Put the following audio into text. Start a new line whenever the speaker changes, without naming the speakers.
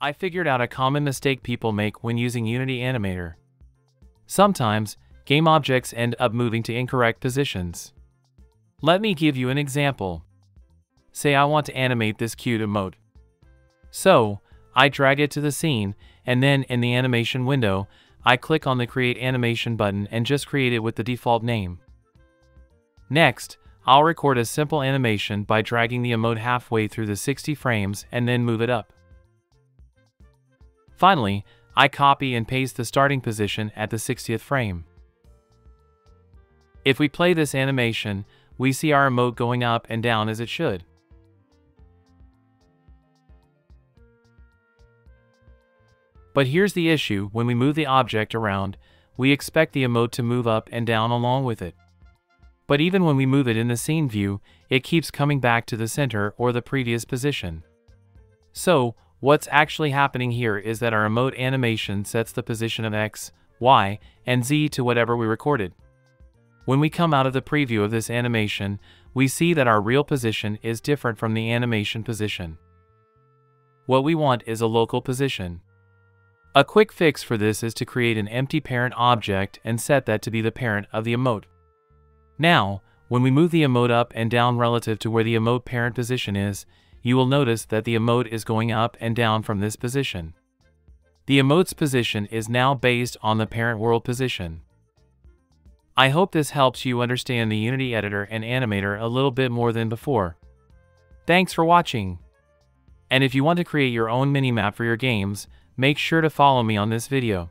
I figured out a common mistake people make when using Unity Animator. Sometimes, game objects end up moving to incorrect positions. Let me give you an example. Say I want to animate this cute emote. So, I drag it to the scene, and then in the animation window, I click on the Create Animation button and just create it with the default name. Next, I'll record a simple animation by dragging the emote halfway through the 60 frames and then move it up. Finally, I copy and paste the starting position at the 60th frame. If we play this animation, we see our emote going up and down as it should. But here's the issue, when we move the object around, we expect the emote to move up and down along with it. But even when we move it in the scene view, it keeps coming back to the center or the previous position. So, What's actually happening here is that our emote animation sets the position of X, Y, and Z to whatever we recorded. When we come out of the preview of this animation, we see that our real position is different from the animation position. What we want is a local position. A quick fix for this is to create an empty parent object and set that to be the parent of the emote. Now, when we move the emote up and down relative to where the emote parent position is, you will notice that the emote is going up and down from this position. The emote's position is now based on the parent world position. I hope this helps you understand the Unity editor and animator a little bit more than before. Thanks for watching. And if you want to create your own minimap for your games, make sure to follow me on this video.